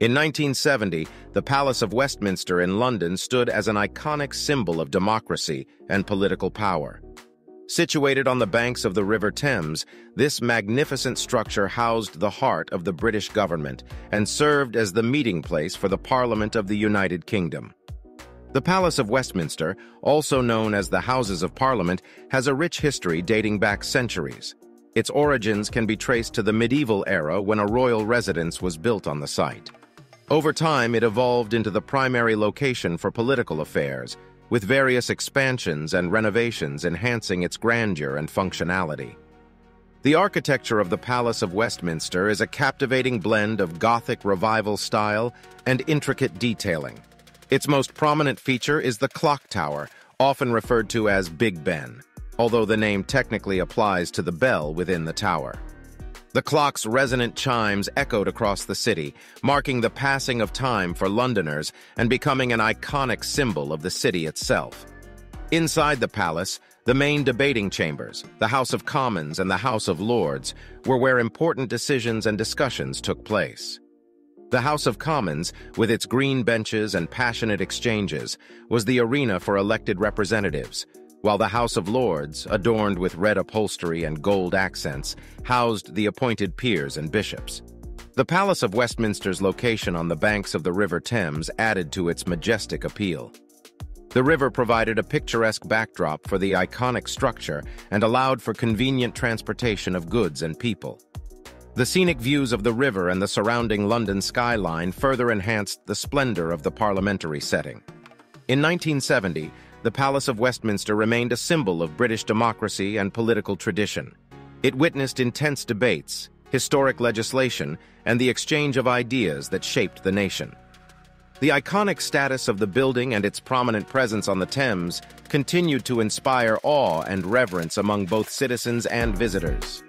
In 1970, the Palace of Westminster in London stood as an iconic symbol of democracy and political power. Situated on the banks of the River Thames, this magnificent structure housed the heart of the British government and served as the meeting place for the Parliament of the United Kingdom. The Palace of Westminster, also known as the Houses of Parliament, has a rich history dating back centuries. Its origins can be traced to the medieval era when a royal residence was built on the site. Over time, it evolved into the primary location for political affairs, with various expansions and renovations enhancing its grandeur and functionality. The architecture of the Palace of Westminster is a captivating blend of Gothic revival style and intricate detailing. Its most prominent feature is the clock tower, often referred to as Big Ben, although the name technically applies to the bell within the tower. The clock's resonant chimes echoed across the city, marking the passing of time for Londoners and becoming an iconic symbol of the city itself. Inside the palace, the main debating chambers, the House of Commons and the House of Lords, were where important decisions and discussions took place. The House of Commons, with its green benches and passionate exchanges, was the arena for elected representatives, while the House of Lords, adorned with red upholstery and gold accents, housed the appointed peers and bishops. The Palace of Westminster's location on the banks of the River Thames added to its majestic appeal. The river provided a picturesque backdrop for the iconic structure and allowed for convenient transportation of goods and people. The scenic views of the river and the surrounding London skyline further enhanced the splendor of the parliamentary setting. In 1970, the Palace of Westminster remained a symbol of British democracy and political tradition. It witnessed intense debates, historic legislation, and the exchange of ideas that shaped the nation. The iconic status of the building and its prominent presence on the Thames continued to inspire awe and reverence among both citizens and visitors.